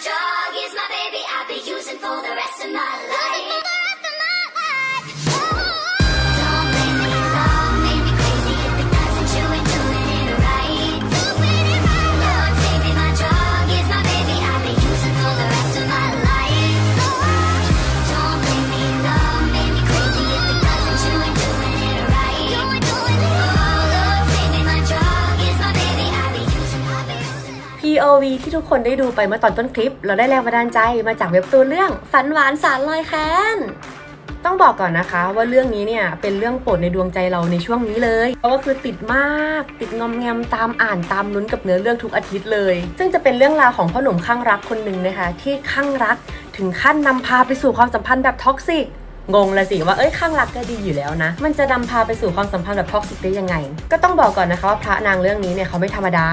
Georgia. POV ที่ทุกคนได้ดูไปเมื่อตอนต้นคลิป เราได้แรงบันดาลใจมาจากเว็บตูนเรื่องฝันหวานสานรอยแค้นต้องบอกก่อนนะคะว่าเรื่องนี้เนี่ยเป็นเรื่องโปรดในดวงใจเราในช่วงนี้เลยเพราะว่าคือติดมาก ติดงอมแงมตามอ่านตามลุ้นกับเนื้อเรื่องทุกอาทิตย์เลย ซึ่งจะเป็นเรื่องราวของพ่อหนุ่มคลั่งรักคนหนึ่งนะคะ ที่คลั่งรักถึงขั้นนำพาไปสู่ความสัมพันธ์แบบ toxic งงละสิว่าเอ้ยคลั่งรักก็ดีอยู่แล้วนะ มันจะนำพาไปสู่ความสัมพันธ์แบบ toxic ได้ยังไง ก็ต้องบอกก่อนนะคะว่าพระนางเรื่องนี้เนี่ยเขาไม่ธรรมดา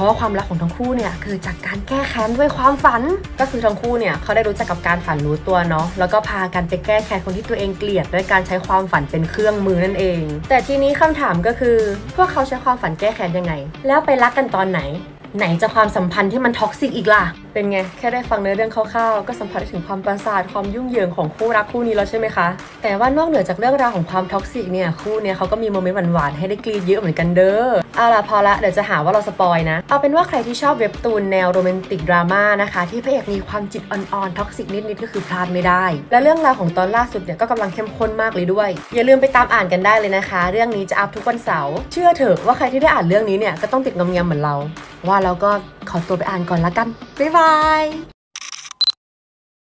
เพราะว่าความรักของทั้งคู่เนี่ยเกิดจากการแก้แค้นด้วยความฝัน ก็คือทั้งคู่เนี่ยเขาได้รู้จักกับการฝันรู้ตัวเนาะแล้วก็พากันไปแก้แค้นคนที่ตัวเองเกลียดด้วยการใช้ความฝันเป็นเครื่องมือนั่นเอง แต่ทีนี้คำถามก็คือ พวกเขาใช้ความฝันแก้แค้นยังไง แล้วไปรักกันตอนไหน ไหนจะความสัมพันธ์ที่มัน toxic อีกล่ะเป็นไง แค่ได้ฟังเนื้อเรื่องคร่าวๆ ก็สัมผัสได้ถึงความประสาทความยุ่งเหยิงของคู่รักคู่นี้แล้วใช่ไหมคะ แต่ว่านอกเหนือจากเรื่องราวของความ toxic เนี่ย คู่เนี่ยเขาก็มี moment หวานๆ ให้ได้กรีดเยอะเหมือนกันเด้อ เอาล่ะพอละ เดี๋ยวจะหาว่าเรา spoil นะ เอาเป็นว่าใครที่ชอบเว็บตูนแนวโรแมนติกดราม่านะคะ ที่พระเอกมีความจิตอ่อนๆ toxic นิดๆก็คือพลาดไม่ได้ และเรื่องราวของตอนล่าสุดเนี่ยก็กำลังเข้มข้นมากเลยด้วย อย่าลืมไปตามอ่านกันได้เลยนะคะ เรื่องนี้จะอัพทุกวันเสาร์เชื่อเถอะว่าใครที่ได้อ่านเรื่องนี้เนี่ยก็ต้องติดงอมแงมเหมือนเรา ว่าแล้วก็ ขอตัวไปอ่านก่อนละกัน บ๊ายบายย